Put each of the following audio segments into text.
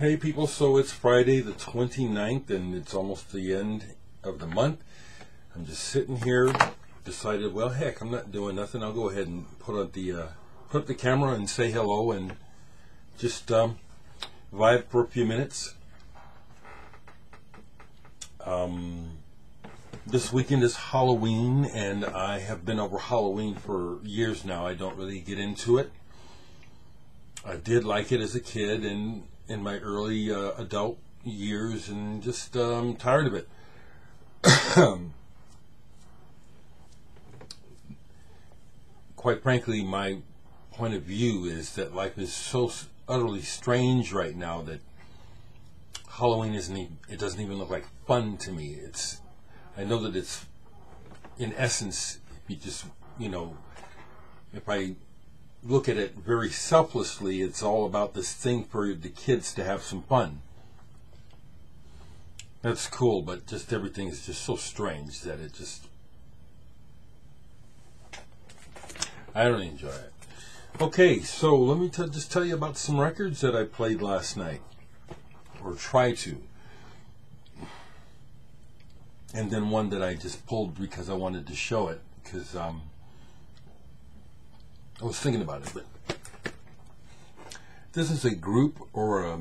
Hey people, so it's Friday the 29th and it's almost the end of the month. I'm just sitting here, decided, well heck, I'm not doing nothing. I'll go ahead and put up the uh, put up the camera and say hello and just um, vibe for a few minutes. Um, this weekend is Halloween and I have been over Halloween for years now. I don't really get into it. I did like it as a kid and in my early uh, adult years and just um, tired of it. Quite frankly, my point of view is that life is so utterly strange right now that Halloween isn't even, it doesn't even look like fun to me. It's I know that it's in essence if you just you know if I look at it very selflessly, it's all about this thing for the kids to have some fun. That's cool, but just everything is just so strange that it just. I don't enjoy it. Okay, so let me just tell you about some records that I played last night, or try to. And then one that I just pulled because I wanted to show it, because um, I was thinking about it, but this is a group or a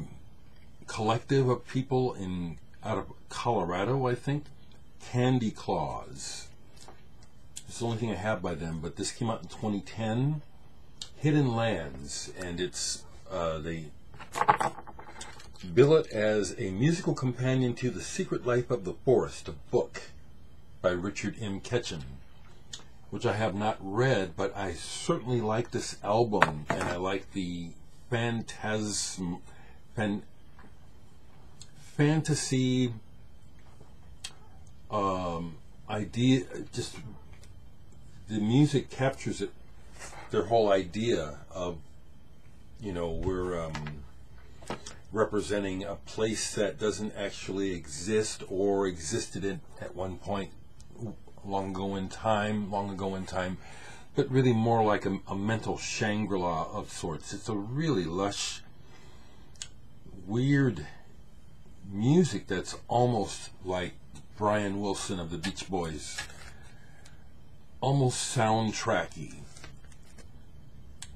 collective of people in out of Colorado, I think. Candy Claws. It's the only thing I have by them, but this came out in 2010. Hidden Lands, and it's uh, they bill it as a musical companion to The Secret Life of the Forest, a book by Richard M. Ketchum which I have not read, but I certainly like this album, and I like the phantasm, fan, fantasy um, idea. Just the music captures it, their whole idea of, you know, we're um, representing a place that doesn't actually exist or existed in, at one point long ago in time, long ago in time, but really more like a, a mental Shangri-La of sorts. It's a really lush, weird music that's almost like Brian Wilson of the Beach Boys. Almost soundtracky.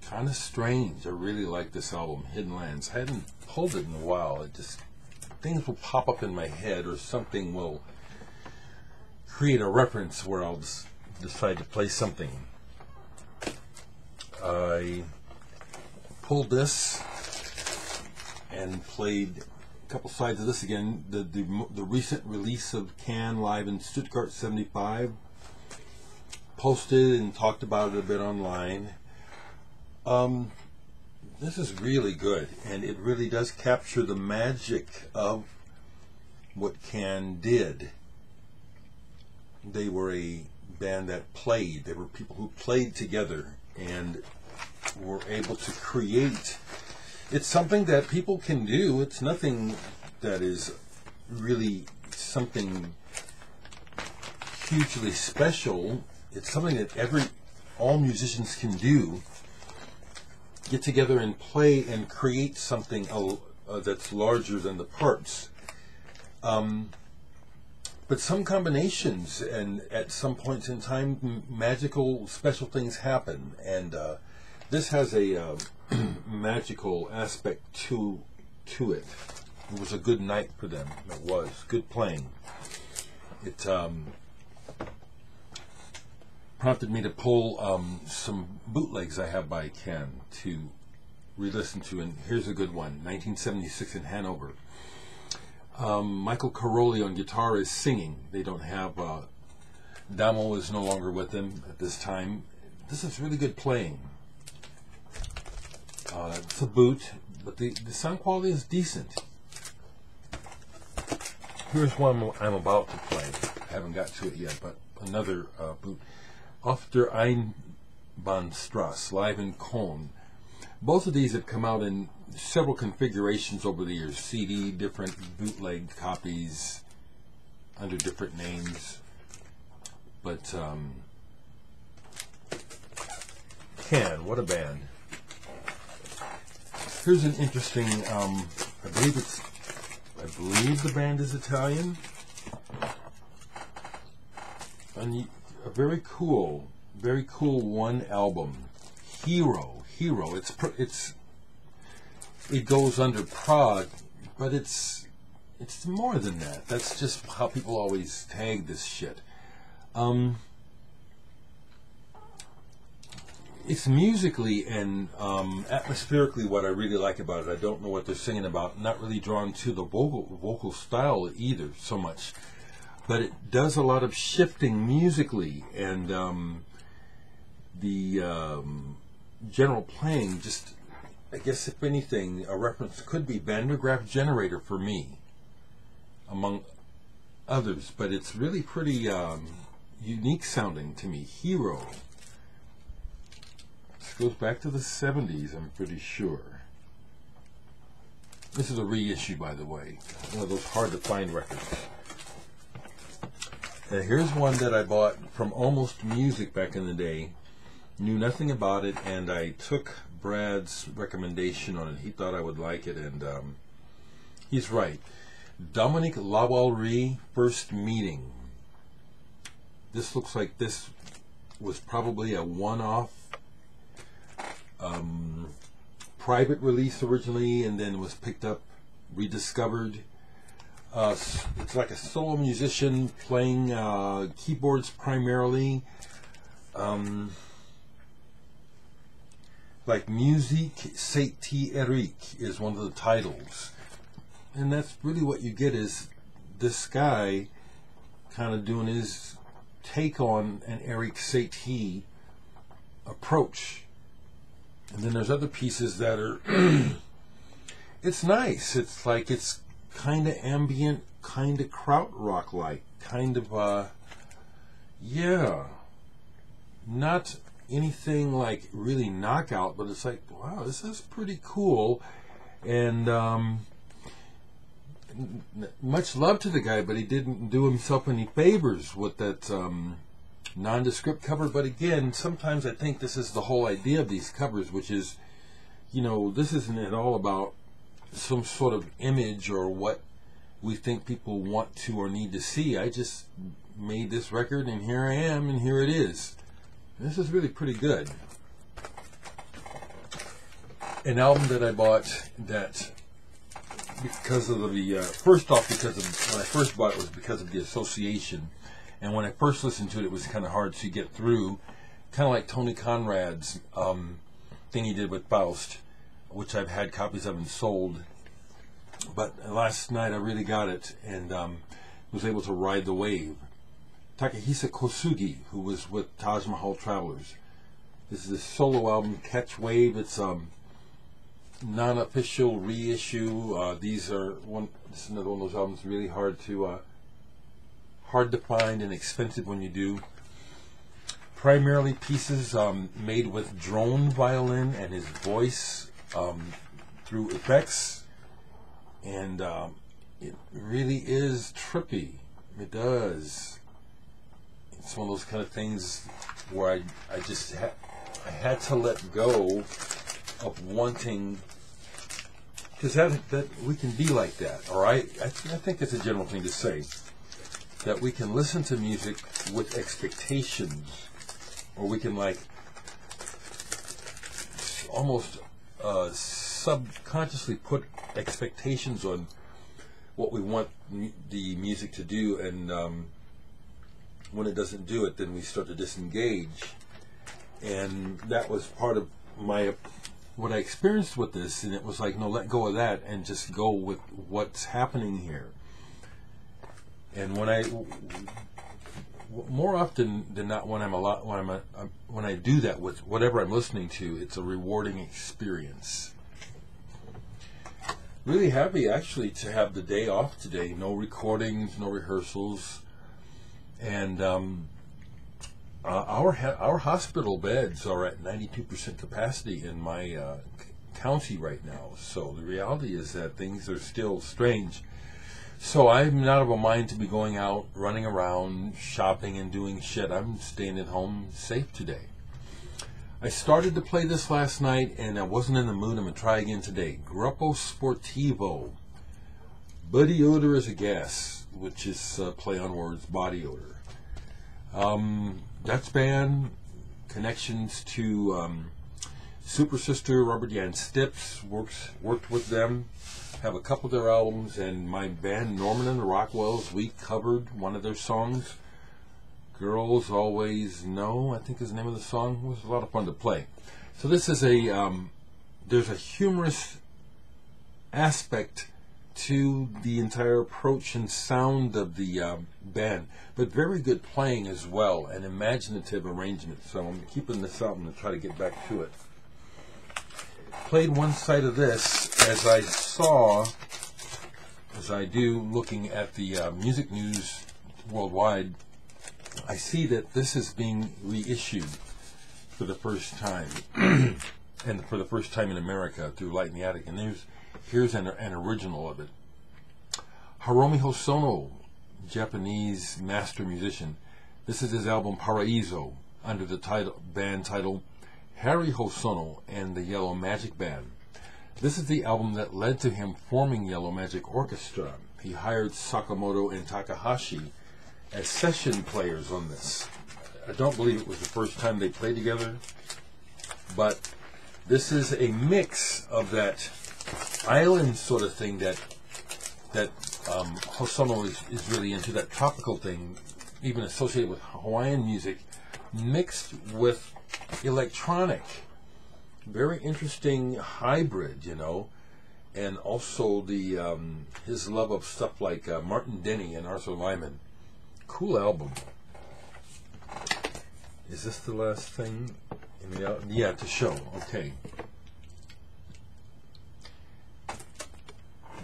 Kind of strange. I really like this album, Hidden Lands. I hadn't pulled it in a while. It just things will pop up in my head or something will create a reference where I'll decide to play something. I pulled this and played a couple sides of this again. The, the, the recent release of Can live in Stuttgart 75. Posted and talked about it a bit online. Um, this is really good, and it really does capture the magic of what Can did they were a band that played. They were people who played together and were able to create. It's something that people can do. It's nothing that is really something hugely special. It's something that every all musicians can do. Get together and play and create something uh, that's larger than the parts. Um, but some combinations and at some points in time magical special things happen. And uh, this has a uh, magical aspect to to it. It was a good night for them. It was. Good playing. It um, prompted me to pull um, some bootlegs I have by Can to re-listen to. And here's a good one. 1976 in Hanover um, Michael Karoli on guitar is singing. They don't have. Uh, Damo is no longer with them at this time. This is really good playing. Uh, it's a boot, but the, the sound quality is decent. Here's one I'm about to play. I haven't got to it yet, but another uh, boot. Auf der Einbahnstrasse, live in Köln. Both of these have come out in several configurations over the years CD, different bootleg copies under different names. But, um, Can, what a band. Here's an interesting um, I believe it's. I believe the band is Italian. And a very cool, very cool one album, Hero. Hero. It's it's. It goes under prog, but it's it's more than that. That's just how people always tag this shit. Um, it's musically and um, atmospherically what I really like about it. I don't know what they're singing about. Not really drawn to the vocal vocal style either so much, but it does a lot of shifting musically and um, the um, general playing. Just I guess if anything, a reference could be Van der Graaf Generator for me, among others. But it's really pretty um, unique sounding to me. Hero This goes back to the 70s, I'm pretty sure. This is a reissue, by the way. One of those hard to find records. Here's one that I bought from Almost Music back in the day. Knew nothing about it, and I took Brad's recommendation on it. He thought I would like it, and um, he's right. Dominique Lawalree, First Meeting. This looks like this was probably a one-off um, private release originally, and then was picked up, rediscovered. Uh, it's like a solo musician playing uh, keyboards primarily. Um, like Musique Eric is one of the titles. And that's really what you get is this guy kind of doing his take on an Eric Satie approach and then there's other pieces that are. it's nice. It's like it's kind of ambient, kind of krautrock like, kind of uh, yeah, not anything like really knockout, but it's like wow, this is pretty cool, and um, much love to the guy, but he didn't do himself any favors with that. Um, nondescript cover. But again, sometimes I think this is the whole idea of these covers, which is, you know, this isn't at all about some sort of image or what we think people want to or need to see. I just made this record and here I am and here it is. This is really pretty good. An album that I bought that because of the uh, first off because of when I first bought it was because of the association and when I first listened to it, it was kind of hard to get through. Kind of like Tony Conrad's um, thing he did with Faust, which I've had copies of and sold. But last night I really got it and um, was able to ride the wave. Takehisa Kosugi, who was with Taj Mahal Travelers. This is a solo album, Catch Wave. It's um, non-official reissue. Uh, these are one. This is another one of those albums really hard to uh, hard to find and expensive when you do. Primarily pieces um, made with drone violin and his voice um, through effects. And um, it really is trippy. It does. It's one of those kind of things where I, I just ha- I had to let go of wanting because that, that we can be like that, all right? I, I think it's a general thing to say that we can listen to music with expectations, or we can like almost uh, subconsciously put expectations on what we want the music to do, and um, when it doesn't do it, then we start to disengage. And that was part of my what I experienced with this, and it was like, no, let go of that and just go with what's happening here. And when I, more often than not, when I'm a lot, when I'm a, when I do that with whatever I'm listening to, it's a rewarding experience. Really happy actually to have the day off today. No recordings, no rehearsals, and um, uh, our our hospital beds are at 92% capacity in my uh, county right now. So the reality is that things are still strange so I'm not of a mind to be going out, running around, shopping, and doing shit. I'm staying at home safe today. I started to play this last night and I wasn't in the mood. I'm going to try again today. Gruppo Sportivo. Buddy odor is a gas, which is uh, play on words, body odor. Um, Dutch band connections to um, Super Sister Robert Jan Stips works worked with them. Have a couple of their albums, and my band Norman and the Rockwells. We covered one of their songs. Girls Always Know, I think is the name of the song. It was a lot of fun to play. So this is a um, there's a humorous aspect to the entire approach and sound of the um, band, but very good playing as well and imaginative arrangement. So I'm keeping this out and try to get back to it. Played one side of this as I saw, as I do looking at the uh, music news worldwide. I see that this is being reissued for the first time, and for the first time in America through Light in the Attic. And there's Here's an, an original of it. Haruomi Hosono, Japanese master musician. This is his album Paraiso under the title, band title Harry Hosono and the Yellow Magic Band. This is the album that led to him forming Yellow Magic Orchestra. He hired Sakamoto and Takahashi as session players on this. I don't believe it was the first time they played together, but this is a mix of that island sort of thing that that um, Hosono is, is really into, that tropical thing, even associated with Hawaiian music, mixed with electronic. Very interesting hybrid, you know, and also the um, his love of stuff like uh, Martin Denny and Arthur Lyman. Cool album. Is this the last thing? Uh, yeah, to show. Okay.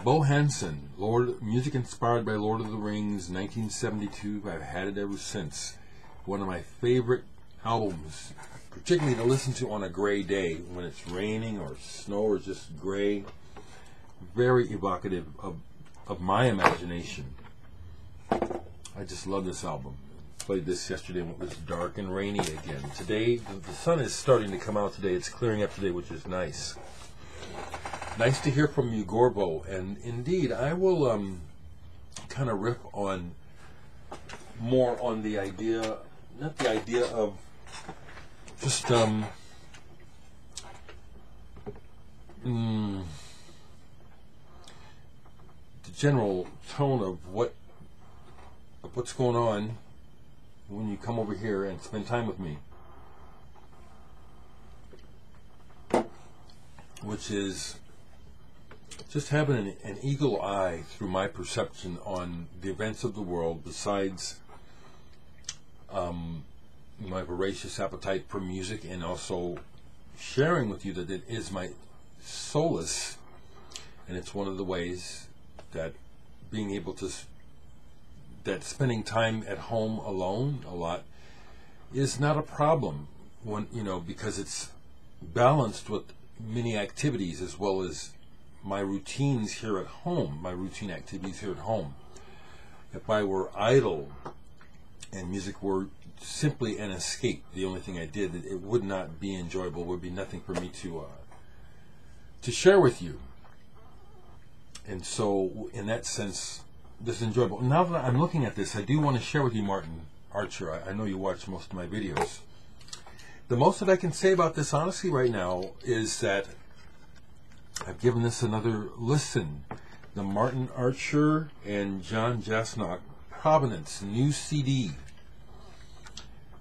Bo Hansson, Lord music inspired by Lord of the Rings, 1972. I've had it ever since. One of my favorite albums, particularly to listen to on a gray day when it's raining or snow or just gray. Very evocative of, of my imagination. I just love this album. Played this yesterday when it was dark and rainy again. Today, the sun is starting to come out today. It's clearing up today, which is nice. Nice to hear from you, Gorbo. And indeed, I will um, kind of rip on more on the idea, not the idea of just um, mm, the general tone of what of what's going on when you come over here and spend time with me. Which is just having an, an, eagle eye through my perception on the events of the world, besides um, my voracious appetite for music, and also sharing with you that it is my solace, and it's one of the ways that being able to that spending time at home alone a lot is not a problem when you know because it's balanced with many activities as well as my routines here at home, my routine activities here at home. If I were idle and music were simply an escape, the only thing I did, it, would not be enjoyable. Would be nothing for me to uh, to share with you. And so, in that sense, this is enjoyable. Now that I'm looking at this, I do want to share with you, Martin Archer. I, I know you watch most of my videos. The most that I can say about this, honestly, right now, is that I've given this another listen. The Martin Archer and John Jasnoch Provenance new CD.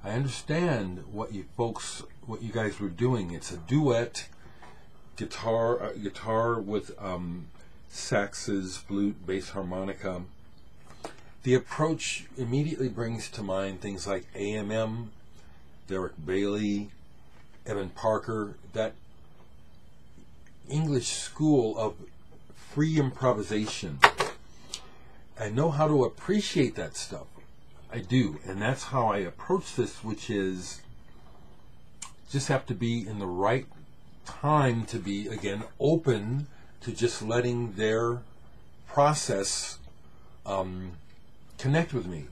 I understand what you folks, what you guys were doing. It's a duet guitar, uh, guitar with um, saxes, flute, bass harmonica. The approach immediately brings to mind things like AMM, Derek Bailey, Evan Parker. That English school of free improvisation. I know how to appreciate that stuff. I do. And that's how I approach this, which is just have to be in the right time to be, again, open to just letting their process um, connect with me.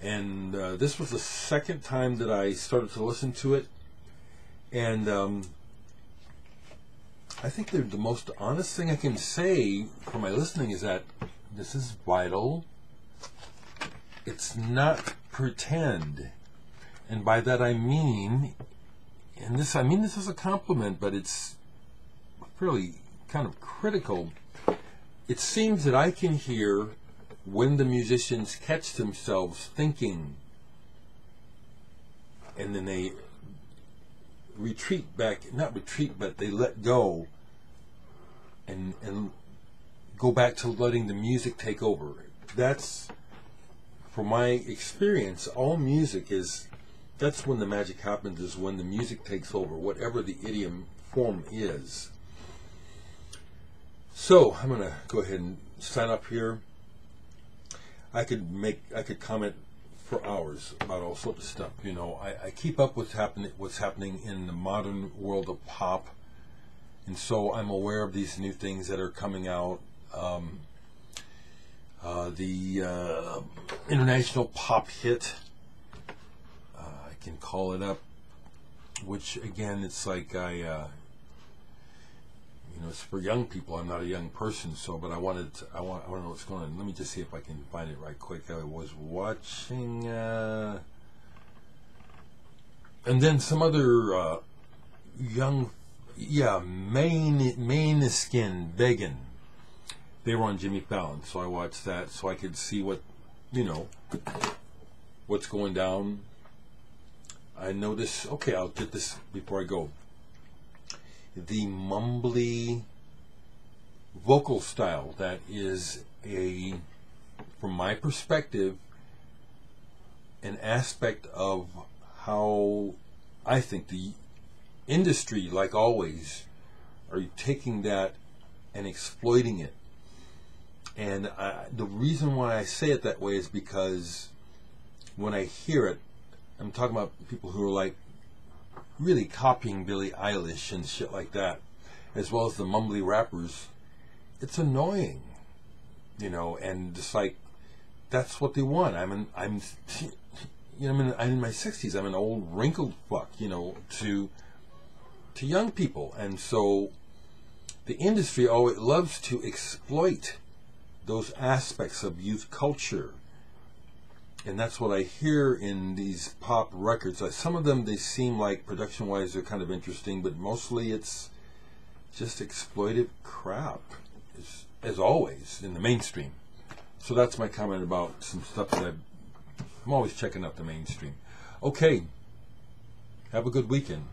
And uh, this was the second time that I started to listen to it. And um, I think the most honest thing I can say for my listening is that this is vital. It's not pretend. And by that I mean, and this I mean this is a compliment, but it's fairly kind of critical. It seems that I can hear when the musicians catch themselves thinking and then they retreat back not retreat but they let go and and go back to letting the music take over that's from my experience all music is that's when the magic happens is when the music takes over whatever the idiom form is so i'm going to go ahead and sign up here i could make i could comment for hours about all sorts of stuff. You know, I, I keep up with happening, what's happening in the modern world of pop, and so I'm aware of these new things that are coming out. Um, uh, the uh, international pop hit, uh, I can call it up, which again, it's like I uh, you know, it's for young people. I'm not a young person, so but I wanted to, I want I want to know what's going on. Let me just see if I can find it right quick. I was watching, uh, and then some other uh, young, yeah, Maine Måneskin begging. They were on Jimmy Fallon, so I watched that so I could see what, you know, what's going down. I notice. Okay, I'll get this before I go the mumbly vocal style that is a from my perspective an aspect of how I think the industry like always are taking that and exploiting it. And I, the reason why I say it that way is because when I hear it I'm talking about people who are like really copying Billie Eilish and shit like that, as well as the mumbly rappers, it's annoying, you know, and it's like that's what they want. I'm an, I'm, you know, I'm in, I'm in my sixties. I'm an old wrinkled fuck, you know, to to young people, and so the industry oh, always loves to exploit those aspects of youth culture and that's what I hear in these pop records. some of them they seem like production wise they're kind of interesting, but mostly it's just exploitive crap, as, as always in the mainstream. So that's my comment about some stuff that i I'm always checking out the mainstream. Okay, have a good weekend.